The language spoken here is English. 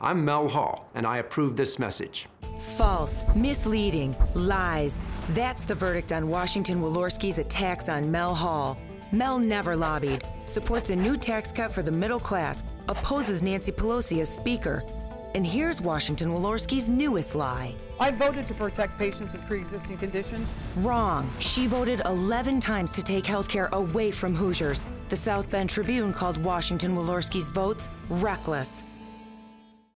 I'm Mel Hall, and I approve this message. False, misleading, lies. That's the verdict on Washington Walorski's attacks on Mel Hall. Mel never lobbied, supports a new tax cut for the middle class, opposes Nancy Pelosi as Speaker. And here's Washington Walorski's newest lie. I voted to protect patients with pre existing conditions. Wrong. She voted 11 times to take health care away from Hoosiers. The South Bend Tribune called Washington Walorski's votes reckless.